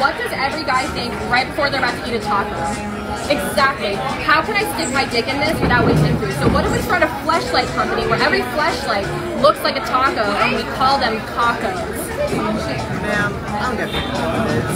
What does every guy think right before they're about to eat a taco? Exactly. How can I stick my dick in this without wasting food? So what if we start a fleshlight company where every fleshlight looks like a taco and we call them tacos? Ma'am, I don't